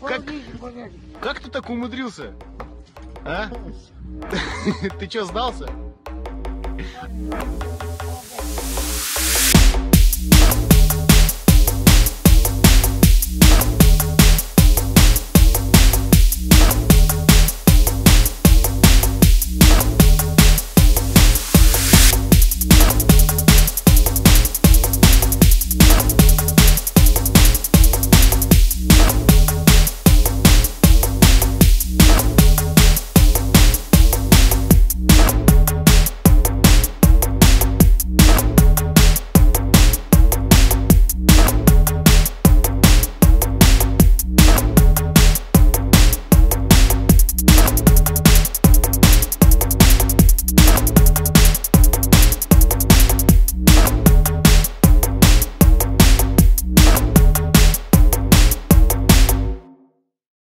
как Как ты так умудрился? А? Ты что, сдался?